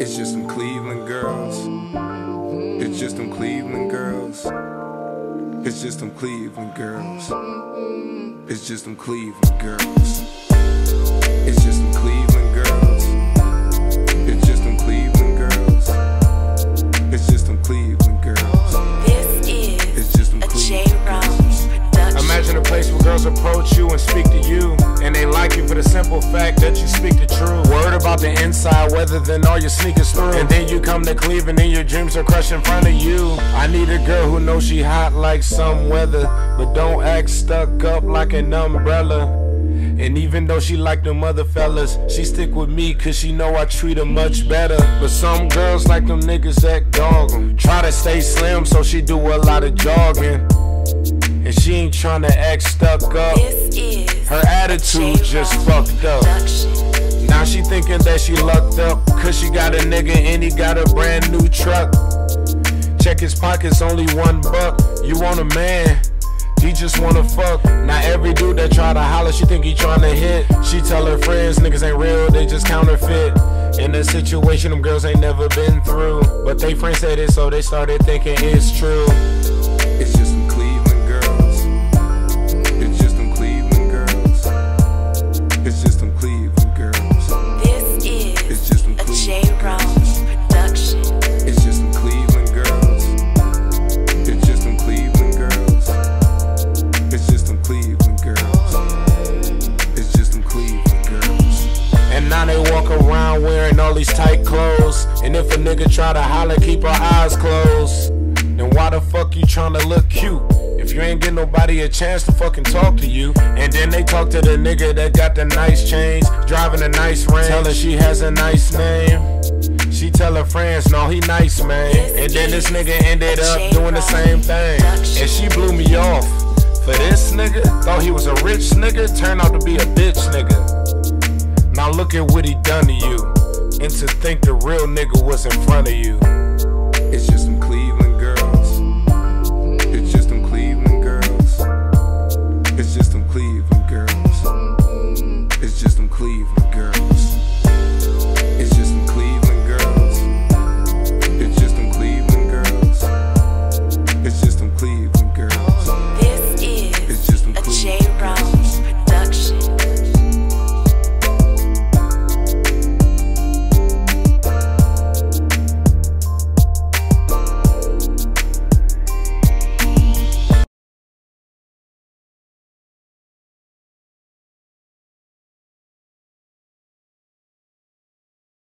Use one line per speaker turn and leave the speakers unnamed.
It's just them Cleveland girls. It's just them Cleveland girls. It's just them Cleveland girls. It's just them Cleveland girls. It's just them Cleveland girls. It's just them Cleveland girls. It's just them Cleveland girls.
This is
It's just them
a J
Cleveland
Rome
girls.
production.
Imagine a place where girls approach you and speak to you, and they like you for the simple fact that you speak the truth. About the inside, weather than all your sneakers through. And then you come to Cleveland and your dreams are crushed in front of you. I need a girl who knows she hot like some weather, but don't act stuck up like an umbrella. And even though she like them other fellas, she stick with me cause she know I treat her much better. But some girls like them niggas that dog 'em. Try to stay slim so she do a lot of jogging. And she ain't tryna act stuck up. Her attitude just fucked up. Now she thinking that she lucked up. Cause she got a nigga and he got a brand new truck. Check his pockets, only one buck. You want a man. He just wanna fuck. Now every dude that try to holler, she think he tryna hit. She tell her friends niggas ain't real, they just counterfeit. In a situation them girls ain't never been through. But they friends said it, so they started thinking it's true.
It's just
now they walk around wearing all these tight clothes. And if a nigga try to holler, keep her eyes closed. Then why the fuck you tryna look cute? If you ain't get nobody a chance to fucking talk to you. And then they talk to the nigga that got the nice chains, driving a nice Range. Tell her she has a nice name. She tell her friends, no, he nice, man. And then this nigga ended up doing the same thing. And she blew me off. For this nigga, thought he was a rich nigga, turned out to be a bitch nigga. Now look at what he done to you. And to think the real nigga was in front of you.
It's just them Cleveland